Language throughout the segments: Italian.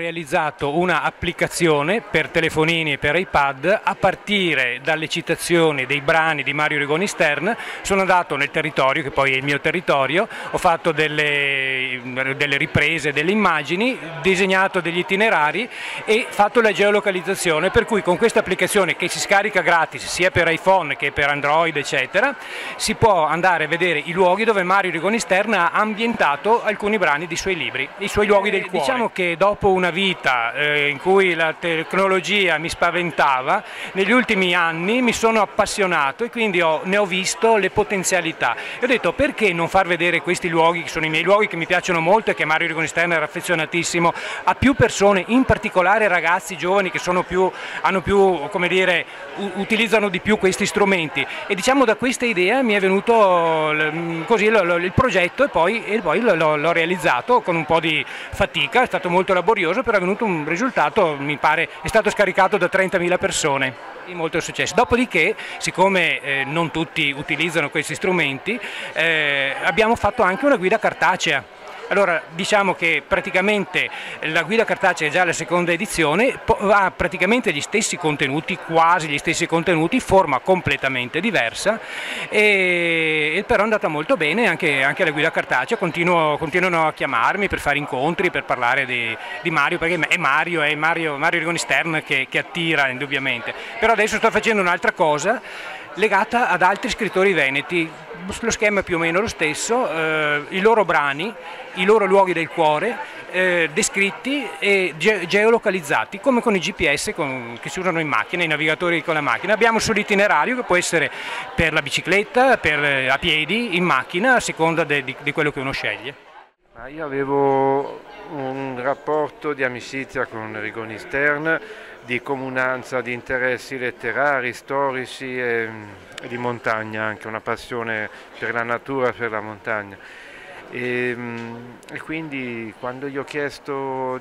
realizzato una applicazione per telefonini e per iPad a partire dalle citazioni dei brani di Mario Rigoni Stern. Sono andato nel territorio, che poi è il mio territorio, ho fatto delle, delle riprese, delle immagini, disegnato degli itinerari e fatto la geolocalizzazione, per cui con questa applicazione che si scarica gratis sia per iPhone che per Android, eccetera, si può andare a vedere i luoghi dove Mario Rigoni Stern ha ambientato alcuni brani dei suoi libri, i suoi luoghi del cuore. Diciamo che dopo una vita eh, in cui la tecnologia mi spaventava, negli ultimi anni mi sono appassionato e quindi ho, ne ho visto le potenzialità. E ho detto perché non far vedere questi luoghi, che sono i miei luoghi che mi piacciono molto e che Mario Rigonisterno era affezionatissimo, a più persone, in particolare ragazzi giovani che più, più, dire, utilizzano di più questi strumenti. E diciamo da questa idea mi è venuto così il progetto e poi, e poi l'ho realizzato con un po' di fatica, è stato molto laborioso, però è venuto un risultato, mi pare, è stato scaricato da 30.000 persone molto successo. Dopodiché, siccome eh, non tutti utilizzano questi strumenti, eh, abbiamo fatto anche una guida cartacea allora diciamo che praticamente la guida cartacea è già la seconda edizione, ha praticamente gli stessi contenuti, quasi gli stessi contenuti, forma completamente diversa, e, però è andata molto bene anche, anche la guida cartacea, continuo, continuano a chiamarmi per fare incontri, per parlare di, di Mario, perché è Mario, è Mario, Mario Rigoni Stern che, che attira indubbiamente. Però adesso sto facendo un'altra cosa legata ad altri scrittori veneti, lo schema è più o meno lo stesso, eh, i loro brani, i loro luoghi del cuore, eh, descritti e ge geolocalizzati, come con i GPS con, che si usano in macchina, i navigatori con la macchina. Abbiamo sull'itinerario che può essere per la bicicletta, per, eh, a piedi, in macchina, a seconda di quello che uno sceglie. Io avevo un rapporto di amicizia con Rigoni Stern, di comunanza di interessi letterari, storici e, e, di montagna, anche una passione per la natura per la montagna. E, e quindi quando gli ho chiesto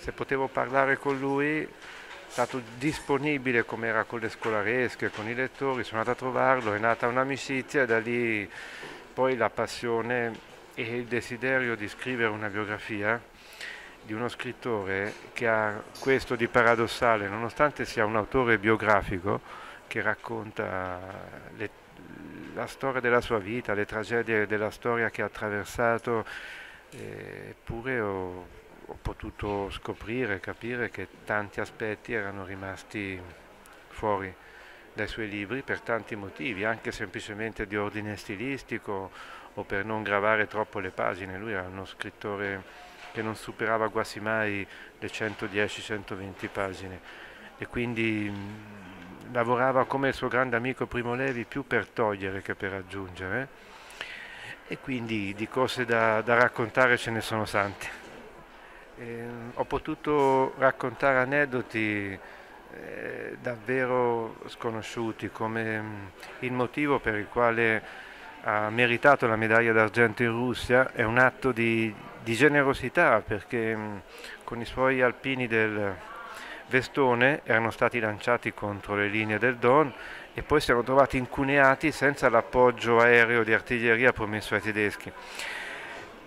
se potevo parlare con lui, è stato disponibile come era con le scolaresche, con i lettori, sono andato a trovarlo, è nata un'amicizia e da lì poi la passione e il desiderio di scrivere una biografia di uno scrittore che ha questo di paradossale, nonostante sia un autore biografico che racconta le, la storia della sua vita, le tragedie della storia che ha attraversato, eh, eppure ho, ho potuto scoprire, capire che tanti aspetti erano rimasti fuori dai suoi libri per tanti motivi, anche semplicemente di ordine stilistico o per non gravare troppo le pagine. Lui era uno scrittore che non superava quasi mai le 110-120 pagine e quindi lavorava come il suo grande amico Primo Levi più per togliere che per aggiungere e quindi di cose da, da raccontare ce ne sono tante. Eh, ho potuto raccontare aneddoti eh, davvero sconosciuti come mh, il motivo per il quale ha meritato la medaglia d'argento in Russia è un atto di, di generosità perché mh, con i suoi alpini del Vestone erano stati lanciati contro le linee del Don e poi si erano trovati incuneati senza l'appoggio aereo di artiglieria promesso ai tedeschi.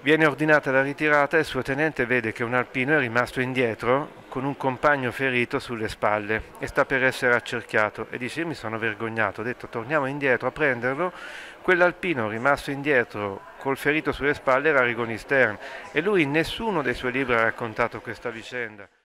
Viene ordinata la ritirata e il suo tenente vede che un alpino è rimasto indietro con un compagno ferito sulle spalle e sta per essere accerchiato e dice io mi sono vergognato, ho detto torniamo indietro a prenderlo, quell'alpino rimasto indietro col ferito sulle spalle era Rigoni Stern e lui in nessuno dei suoi libri ha raccontato questa vicenda.